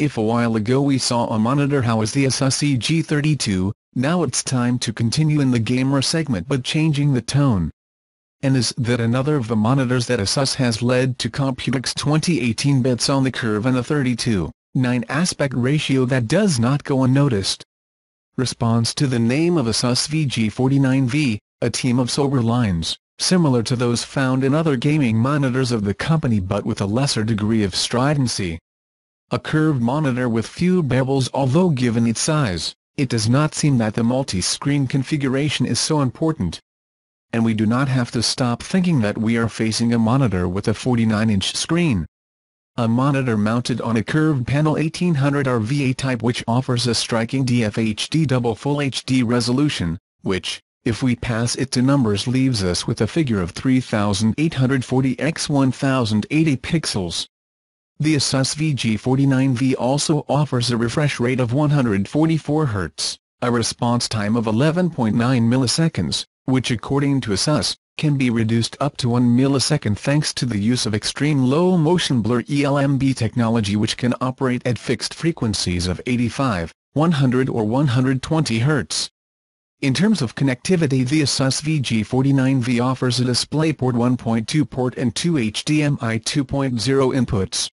If a while ago we saw a monitor how is the Asus CG32, now it's time to continue in the gamer segment but changing the tone. And is that another of the monitors that Asus has led to Computex 2018 bits on the curve and a 32, 9 aspect ratio that does not go unnoticed. Response to the name of Asus VG49V, a team of sober lines, similar to those found in other gaming monitors of the company but with a lesser degree of stridency. A curved monitor with few bevels although given its size, it does not seem that the multi-screen configuration is so important. And we do not have to stop thinking that we are facing a monitor with a 49-inch screen. A monitor mounted on a curved panel 1800R VA type which offers a striking DFHD double full HD resolution, which, if we pass it to numbers leaves us with a figure of 3840 x 1080 pixels. The Asus VG49V also offers a refresh rate of 144 Hz, a response time of 11.9 milliseconds, which according to Asus, can be reduced up to 1 millisecond thanks to the use of extreme low motion blur ELMB technology which can operate at fixed frequencies of 85, 100 or 120 Hz. In terms of connectivity the Asus VG49V offers a DisplayPort 1.2 port and two HDMI 2.0 inputs